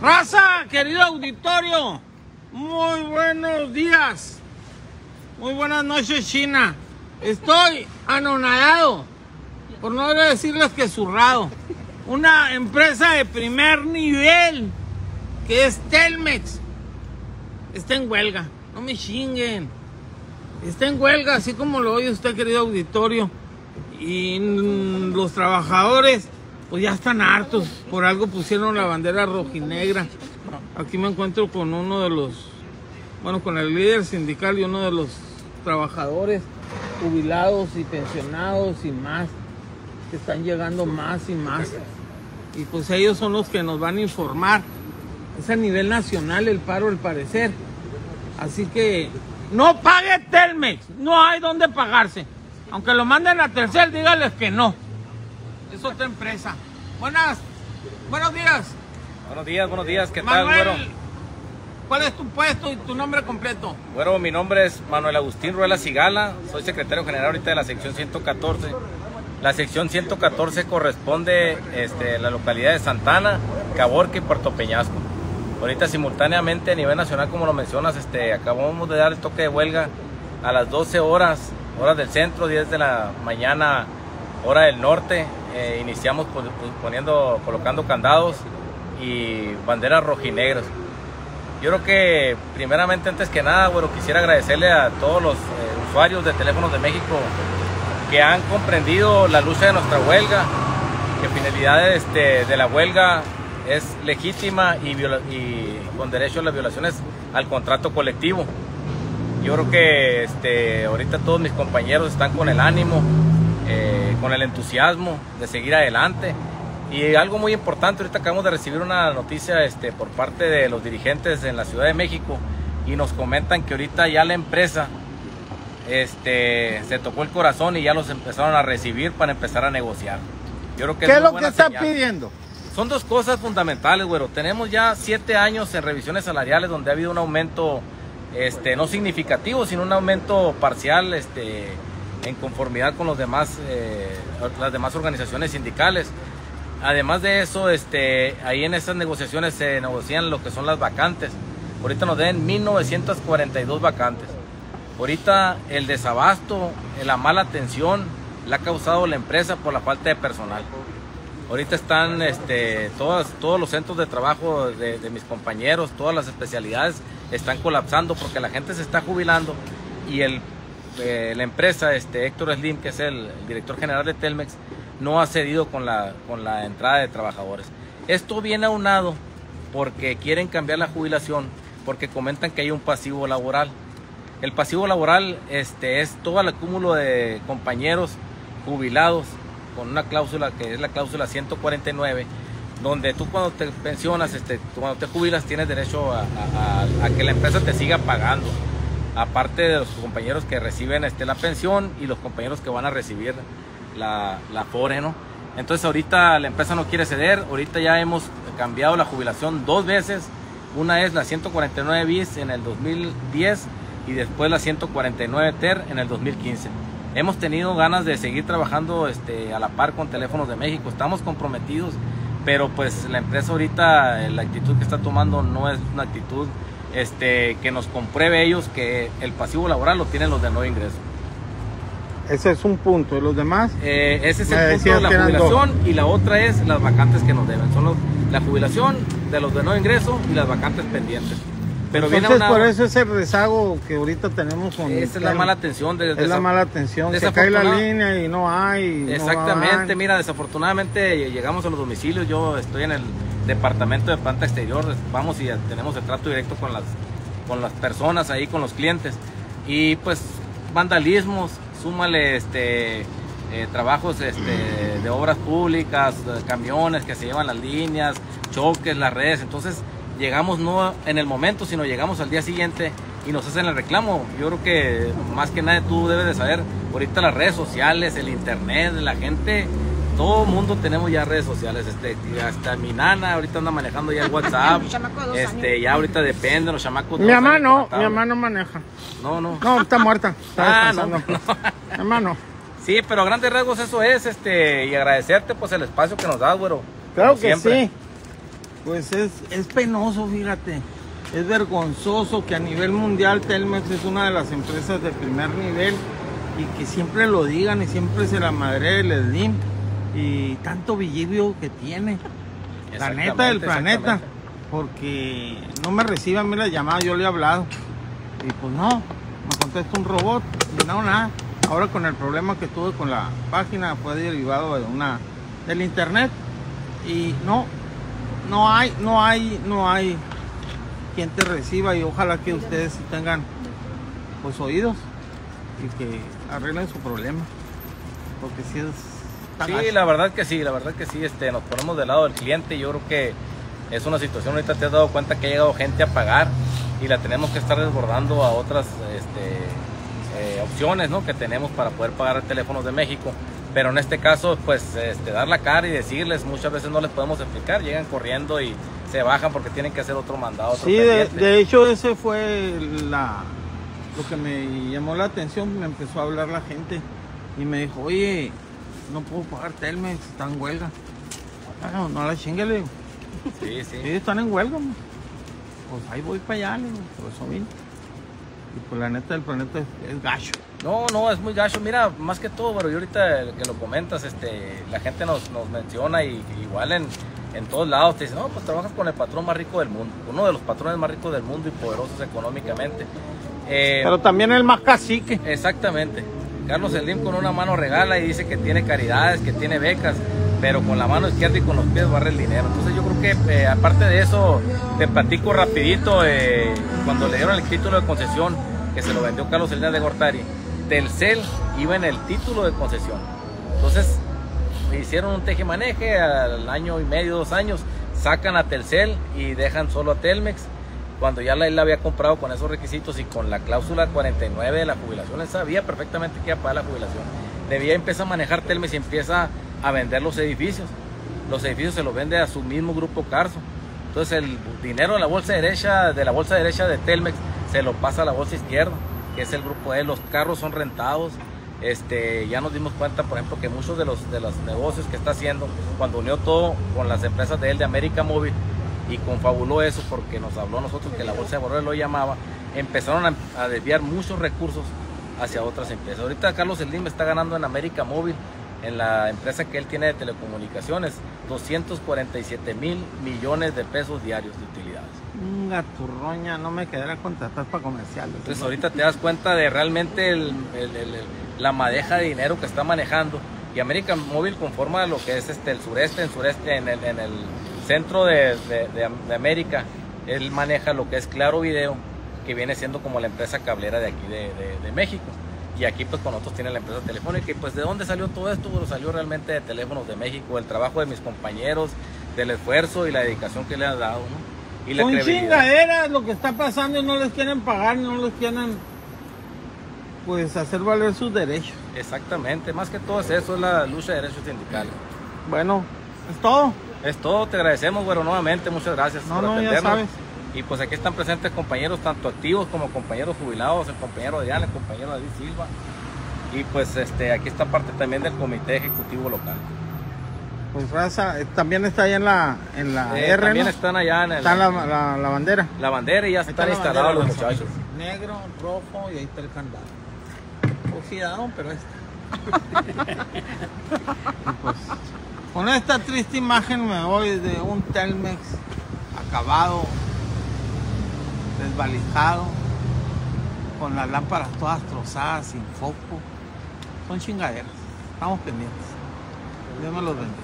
Raza, querido auditorio, muy buenos días. Muy buenas noches, China. Estoy anonadado, por no decirles que zurrado. Una empresa de primer nivel, que es Telmex, está en huelga. No me chinguen. Está en huelga, así como lo oye usted, querido auditorio. Y los trabajadores, pues ya están hartos. Por algo pusieron la bandera rojinegra. Aquí me encuentro con uno de los, bueno, con el líder sindical y uno de los trabajadores jubilados y pensionados y más, que están llegando más y más. Y pues ellos son los que nos van a informar. Es a nivel nacional el paro, al parecer. Así que no pague Telmex, no hay donde pagarse. Aunque lo manden a tercer, dígales que no. Es otra empresa. Buenas, buenos días. Buenos días, buenos días, ¿qué tal, güero? ¿cuál es tu puesto y tu nombre completo? Bueno, mi nombre es Manuel Agustín Ruela Sigala, soy secretario general ahorita de la sección 114. La sección 114 corresponde este, a la localidad de Santana, Caborca y Puerto Peñasco. Ahorita simultáneamente a nivel nacional, como lo mencionas, este, acabamos de dar el toque de huelga a las 12 horas, horas del centro, 10 de la mañana, hora del norte. Eh, iniciamos poniendo, colocando candados y banderas rojinegras. Yo creo que primeramente, antes que nada, bueno, quisiera agradecerle a todos los eh, usuarios de Teléfonos de México que han comprendido la lucha de nuestra huelga, que finalidad este, de la huelga es legítima y, y con derecho a las violaciones al contrato colectivo. Yo creo que este, ahorita todos mis compañeros están con el ánimo, eh, con el entusiasmo de seguir adelante. Y algo muy importante, ahorita acabamos de recibir una noticia este, por parte de los dirigentes en la Ciudad de México y nos comentan que ahorita ya la empresa este, se tocó el corazón y ya los empezaron a recibir para empezar a negociar. Yo creo que ¿Qué es lo que están señal. pidiendo? Son dos cosas fundamentales, güero. Tenemos ya siete años en revisiones salariales donde ha habido un aumento, este, no significativo, sino un aumento parcial, este, en conformidad con los demás, eh, las demás organizaciones sindicales. Además de eso, este, ahí en esas negociaciones se negocian lo que son las vacantes. Ahorita nos den 1942 vacantes. Ahorita el desabasto, la mala atención, la ha causado la empresa por la falta de personal. Ahorita están este, todas, todos los centros de trabajo de, de mis compañeros, todas las especialidades están colapsando porque la gente se está jubilando y el, eh, la empresa, este, Héctor Slim, que es el, director general de Telmex, no ha cedido con la, con la entrada de trabajadores. Esto viene aunado porque quieren cambiar la jubilación, porque comentan que hay un pasivo laboral. El pasivo laboral este, es todo el acúmulo de compañeros jubilados con una cláusula que es la cláusula 149, donde tú cuando te pensionas, este, cuando te jubilas, tienes derecho a que la empresa te siga pagando, aparte de los compañeros que reciben este, la pensión y los compañeros que van a recibir la, la FORE, ¿no? Entonces ahorita la empresa no quiere ceder, ahorita ya hemos cambiado la jubilación dos veces, una es la 149 bis en el 2010 y después la 149 TER en el 2015. Hemos tenido ganas de seguir trabajando este, a la par con Teléfonos de México, estamos comprometidos, pero pues la empresa ahorita, eh, la actitud que está tomando no es una actitud este, que nos compruebe ellos que el pasivo laboral lo tienen los de no ingreso. Ese es un punto. ¿Y los demás? Eh, ese es el punto de la jubilación y la otra es las vacantes que nos deben. Son los- la jubilación de los de no ingreso y las vacantes pendientes. Pero viene Entonces, una, por eso ese rezago que ahorita tenemos con. esa es la mala atención. De, Es la desa- mala atención. Se cae la línea y no hay. no Exactamente, van. mira, desafortunadamente llegamos a los domicilios, yo estoy en el departamento de planta exterior, vamos y tenemos el trato directo con las, con las personas ahí, con los clientes. Y pues vandalismos, súmale este, eh, trabajos este, de obras públicas, camiones que se llevan las líneas, choques, las redes. Entonces llegamos no en el momento, sino llegamos al día siguiente y nos hacen el reclamo. Yo creo que más que nada tú debes de saber, ahorita las redes sociales, el internet, la gente, todo mundo tenemos ya redes sociales, este, hasta mi nana ahorita anda manejando ya el WhatsApp, este, ya ahorita depende, los chamacos. Mi no mamá no, mi mamá no maneja. No, no. No, está muerta. Está Ah, no, descansando. Mi mamá no. Sí, pero a grandes rasgos eso es, este, y agradecerte pues el espacio que nos das, güero. Claro que siempre. sí. Pues es, es penoso, fíjate. Es vergonzoso que a nivel mundial Telmex es una de las empresas de primer nivel y que siempre lo digan y siempre se la madre el Slim y tanto villivio que tiene. La neta del planeta. Porque no me recibe a mí la llamada, yo le he hablado. Y pues no, me contesta un robot y no, nada. Ahora con el problema que tuve con la página fue derivado de una del internet y no, no hay, no hay, no hay quien te reciba y ojalá que ustedes tengan pues oídos y que arreglen su problema porque si es sí la verdad que sí la verdad que sí este nos ponemos del lado del cliente yo creo que es una situación ahorita te has dado cuenta que ha llegado gente a pagar y la tenemos que estar desbordando a otras este, eh, opciones ¿no? que tenemos para poder pagar teléfonos de México. Pero en este caso pues este, dar la cara y decirles muchas veces no les podemos explicar llegan corriendo y se bajan porque tienen que hacer otro mandado sí de, hecho ese fue la lo que me llamó la atención me empezó a hablar la gente y me dijo oye no puedo pagar Telmex están en huelga no, no la chingue le sí sí están en huelga pues ahí voy para allá le por eso vine y pues la neta del planeta es, gacho. No, no, es muy gacho. Mira, más que todo, pero yo ahorita que lo comentas, este, la gente nos, nos menciona y, igual en, en todos lados te dicen, no, pues trabajas con el patrón más rico del mundo, uno de los patrones más ricos del mundo y poderosos económicamente. Eh, pero también el más cacique. Exactamente. Carlos Slim con una mano regala y dice que tiene caridades, que tiene becas, pero con la mano izquierda y con los pies barre el dinero. Entonces yo creo que eh, aparte de eso, te platico rapidito, eh, cuando le dieron el título de concesión, que se lo vendió Carlos Salinas de Gortari, Telcel iba en el título de concesión. Entonces hicieron un tejemaneje al año y medio, dos años, sacan a Telcel y dejan solo a Telmex. Cuando ya él la había comprado con esos requisitos y con la cláusula 49 de la jubilación, él sabía perfectamente que iba a pagar la jubilación. Debía empezar a manejar Telmex y empieza a vender los edificios. Los edificios se los vende a su mismo grupo Carso. Entonces el dinero de la bolsa derecha, de la bolsa derecha de Telmex, se lo pasa a la bolsa izquierda, que es el grupo de Los carros son rentados. Este, ya nos dimos cuenta, por ejemplo, que muchos de los, de los negocios que está haciendo, cuando unió todo con las empresas de él de América Móvil y confabuló eso porque nos habló a nosotros que la bolsa de valores lo llamaba, empezaron a, a desviar muchos recursos hacia otras empresas. Ahorita Carlos Slim está ganando en América Móvil en la empresa que él tiene de telecomunicaciones, 247 mil millones de pesos diarios de utilidades. Un turroña, no me quedará contratar para comerciales. Entonces ahorita te das cuenta de realmente la madeja de dinero que está manejando. Y América Móvil conforma lo que es este, el sureste, en sureste, en el, en el centro de, de, América. Él maneja lo que es Claro Video, que viene siendo como la empresa cablera de aquí de México. Y aquí pues con nosotros tiene la empresa telefónica. Y pues de dónde salió todo esto? Bueno, salió realmente de Teléfonos de México, el trabajo de mis compañeros, del esfuerzo y la dedicación que le han dado, ¿no? Y la Con chingadera lo que está pasando y no les quieren pagar, no les quieren pues hacer valer sus derechos. Exactamente, más que todo es eso, es la lucha de derechos sindicales. Bueno, es todo. Es todo, te agradecemos, bueno, nuevamente, muchas gracias no, por no, Ya sabes. Y pues aquí están presentes compañeros tanto activos como compañeros jubilados, el compañero de el compañero David Silva. Y pues este aquí está parte también del comité ejecutivo local. Pues raza, eh, también está allá en la, en la eh, R, También están allá en el, Está la, la, bandera. La bandera y ya están instalados los muchachos. Negro, rojo y ahí está el candado. Oxidado, pero está. con esta triste imagen me voy de un Telmex acabado, desvalijado, con las lámparas todas trozadas, sin foco. Son chingaderas. Estamos pendientes. Dios me los bendiga.